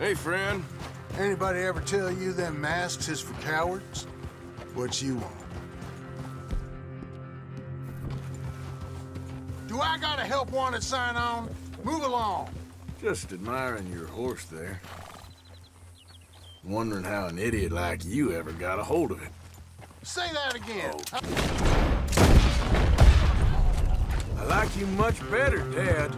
Hey, friend. Anybody ever tell you them masks is for cowards? What you want? Do I got a help wanted sign on? Move along. Just admiring your horse there. Wondering how an idiot like you ever got a hold of it. Say that again. Oh. I like you much better, Dad.